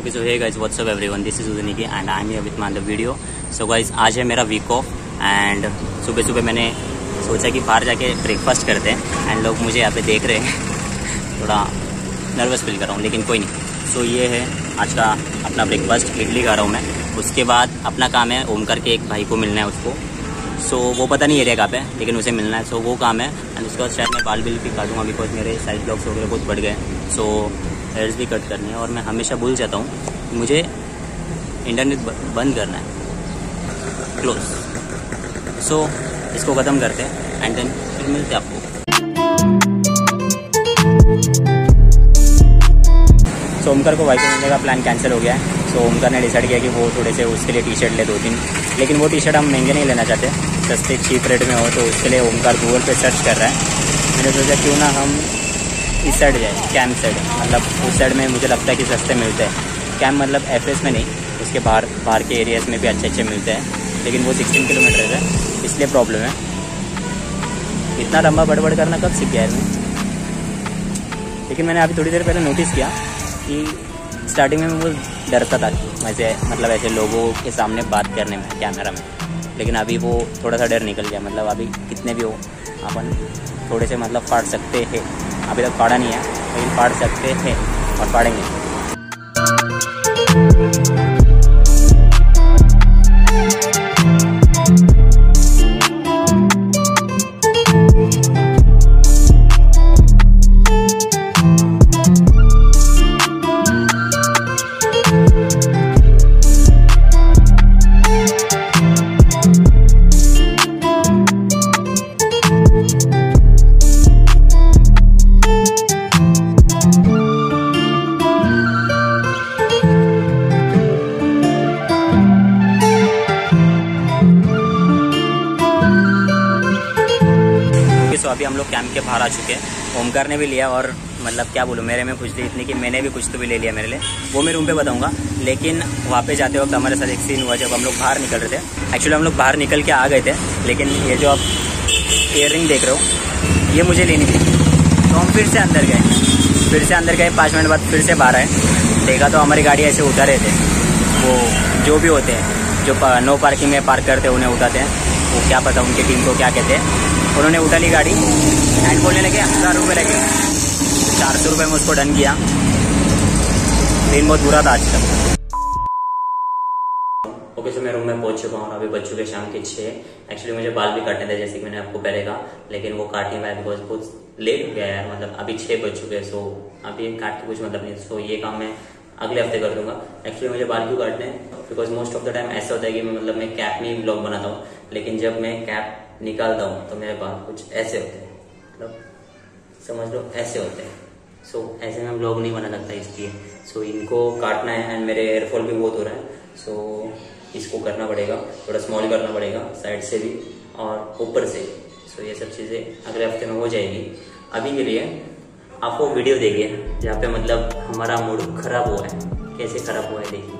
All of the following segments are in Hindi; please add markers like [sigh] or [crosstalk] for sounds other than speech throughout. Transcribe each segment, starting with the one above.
Okay so hey guys whatsapp everyone this is Udniki and I am with my the video so guys आज है मेरा वीक ऑफ़ एंड सुबह सुबह मैंने सोचा कि बाहर जाके ब्रेकफास्ट करते हैं एंड लोग मुझे यहाँ पे देख रहे हैं। थोड़ा नर्वस फील कर रहा हूँ लेकिन कोई नहीं। सो so, ये है आज का अपना ब्रेकफास्ट इडली खा रहा हूँ मैं। उसके बाद अपना काम है ओम करके एक भाई को मिलना है उसको। सो so, वो पता नहीं एरिया कहाँ पे लेकिन उसे मिलना है। सो so, वो काम है एंड उसके बाद शायद मैं बाल बिल भी काटूँगा बिकॉज़ मेरे साइड ब्लॉक्स वगैरह बहुत बढ़ गए सो हेयर्स भी कट करने हैं और मैं हमेशा भूल जाता हूँ मुझे इंटरनेट बंद करना है। क्लोज सो so, इसको ख़त्म करते हैं एंड देन फिर मिलते हैं आपको। सो ओमकर को वाइफ मिलने का प्लान कैंसिल हो गया है। सो ओमकर ने डिसाइड किया कि वो थोड़े से उसके लिए टी शर्ट ले दो तीन। लेकिन वो टी शर्ट हम महँगे नहीं लेना चाहते। सस्ते चीप रेट में हो तो उसके लिए ओमकार गूगल पे सर्च कर रहा है। मैंने सोचा क्यों ना हम इस साइड जाए कैम्प साइड मतलब उस साइड में मुझे लगता है कि सस्ते मिलते हैं। कैम्प मतलब एफएस में नहीं, उसके बाहर बाहर के एरियाज़ में भी अच्छे अच्छे मिलते हैं। लेकिन वो सिक्सटीन किलोमीटर है, इसलिए प्रॉब्लम है। इतना लंबा बड़बड़ करना कब सीख गया है लेकिन मैंने अभी थोड़ी देर पहले नोटिस किया कि स्टार्टिंग में मैं वो डरता था वैसे मतलब ऐसे लोगों के सामने बात करने में कैमरा में। लेकिन अभी वो थोड़ा सा डर निकल गया मतलब अभी कितने भी हो, अपन थोड़े से मतलब फाड़ सकते हैं। अभी तक पढ़ा नहीं है लेकिन पढ़ सकते हैं और फाड़ेंगे अभी हम लोग कैंप के बाहर आ चुके हैं। ओमकार ने भी लिया और मतलब क्या बोलूँ, मेरे में खुश थी इतनी कि मैंने भी कुछ तो भी ले लिया मेरे लिए। वो मैं रूम पे बताऊँगा। लेकिन वहाँ पे जाते वक्त हमारे साथ एक सीन हुआ जब हम लोग बाहर निकल रहे थे। एक्चुअली हम लोग बाहर निकल के आ गए थे, लेकिन ये जो आप इयर देख रहे हो, ये मुझे लेनी थी। तो हम फिर से अंदर गए। फिर से अंदर गए, पाँच मिनट बाद फिर से बाहर आए। देखा तो हमारी गाड़ी ऐसे उतारे थे। वो जो भी होते हैं, जो नो पार्किंग में पार्क करते हैं, उन्हें उठाते हैं। वो क्या पता उनकी टीम को क्या कहते हैं। उन्होंने उठा ली गाड़ी एंड बोलने लगे, हज़ार रुपये लगे। चार सौ रुपये में उसको डन किया। दिन बहुत बुरा था आज ओके सो मैं रूम में पहुँच चुका हूँ अभी बज चुके शाम के छः एक्चुअली मुझे बाल भी काटने थे जैसे कि मैंने आपको पहले कहा, लेकिन वो काट नहीं बिकॉज़ बहुत लेट हो गया यार मतलब अभी छः बज चुके हैं सो अभी काट के कुछ मतलब नहीं सो ये काम मैं अगले हफ़्ते कर दूँगा। एक्चुअली मुझे बाल क्यों काटने because most of the time ऐसा होता है कि मतलब मैं कैप में ही ब्लॉग बनाता हूँ, लेकिन जब मैं कैप निकालता हूँ तो मेरे बाल कुछ ऐसे होते हैं मतलब समझ लो ऐसे होते हैं। सो so, ऐसे में ब्लॉग नहीं बना सकता इसलिए। सो so, इनको काटना है एंड मेरे एयरफॉल भी बहुत हो रहा है। सो so, इसको करना पड़ेगा थोड़ा स्मॉल करना पड़ेगा साइड से भी और ऊपर से सो so, ये सब चीज़ें अगले हफ़्ते में हो जाएगी। अभी के लिए आप वो वीडियो देखिए जहाँ पे मतलब हमारा मूड खराब हुआ है। कैसे खराब हुआ है देखिए।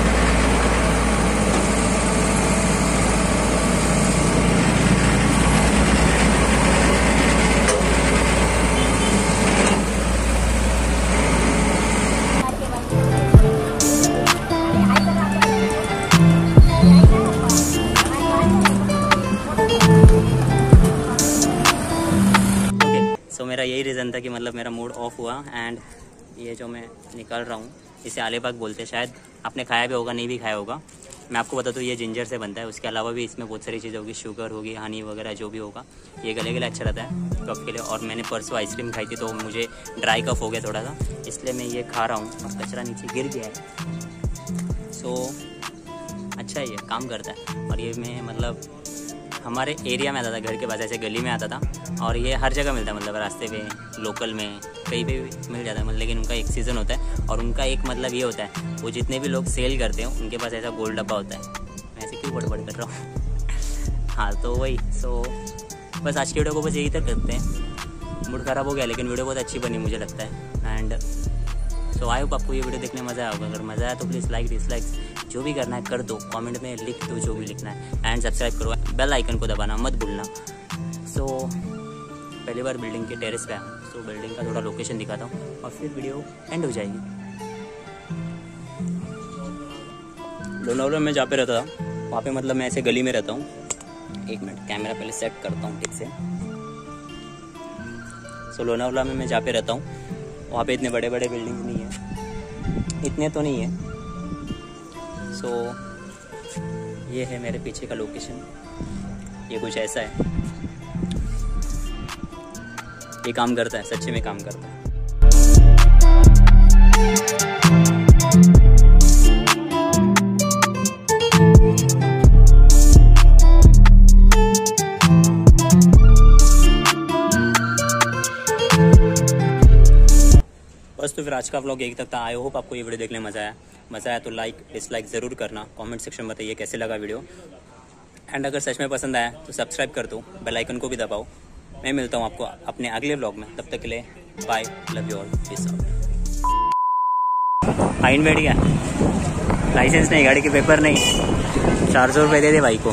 मेरा यही रीज़न था कि मतलब मेरा मूड ऑफ़ हुआ एंड ये जो मैं निकाल रहा हूँ, इसे आले पाक बोलते हैं। शायद आपने खाया भी होगा, नहीं भी खाया होगा। मैं आपको बता दूँ, ये जिंजर से बनता है। उसके अलावा भी इसमें बहुत सारी चीज़ें होगी। शुगर होगी हनी वगैरह जो भी होगा, ये गले के लिए अच्छा रहता है। कफ के लिए, और मैंने परसों आइसक्रीम खाई थी तो मुझे ड्राई कफ हो गया थोड़ा सा। इसलिए मैं ये खा रहा हूँ। और कचरा नीचे गिर गया है। सो अच्छा ये, काम करता है। और ये मैं मतलब हमारे एरिया में आता था, घर के पास, ऐसे गली में आता था। और ये हर जगह मिलता है मतलब रास्ते पे लोकल में, कहीं पे भी मिल जाता है। मतलब लेकिन उनका एक सीज़न होता है और उनका एक मतलब ये होता है, वो जितने भी लोग सेल करते हैं, उनके पास ऐसा गोल्ड डब्बा होता है। मैं ऐसे क्यों बड़बड़ कर रहा हूँ? [laughs] हाँ तो वही सो बस आज की वीडियो को बस यही तक करते हैं। मूड ख़राब हो गया, लेकिन वीडियो बहुत अच्छी बनी मुझे लगता है। एंड सो आई होप आपको ये वीडियो देखने मज़ा आएगा। अगर मज़ा आया तो प्लीज़ लाइक डिसलाइक्स जो भी करना है कर दो कमेंट में लिख दो जो भी लिखना है एंड सब्सक्राइब करो। बेल आइकन को दबाना मत भूलना। सो so, पहली बार बिल्डिंग के टेरेस पे आया सो so, बिल्डिंग का थोड़ा लोकेशन दिखाता हूँ और फिर वीडियो एंड हो जाएगी। लोनावला में जहाँ पे रहता था वहाँ पे मतलब मैं ऐसे गली में रहता हूँ। एक मिनट कैमरा पहले सेट करता हूँ ठीक से। सो so, लोनावला में मैं जहाँ पे रहता हूँ वहाँ पे इतने बड़े बड़े बिल्डिंग नहीं है। इतने तो नहीं है। सो so, ये है मेरे पीछे का लोकेशन ये कुछ ऐसा है. ये काम करता है सच्चे में काम करता है. फिर आज का व्लॉग यही तक था आई होप आपको ये वीडियो देखने मज़ा आया। मज़ा आया तो लाइक डिसलाइक ज़रूर करना। कमेंट सेक्शन में बताइए कैसे लगा वीडियो एंड अगर सच में पसंद आया तो सब्सक्राइब कर दो। बेल आइकन को भी दबाओ। मैं मिलता हूँ आपको अपने अगले व्लॉग में। तब तक के लिए bye love you all peace out fine बैठ गया। लाइसेंस नहीं, गाड़ी के पेपर नहीं। चार सौ रुपये दे दे भाई को।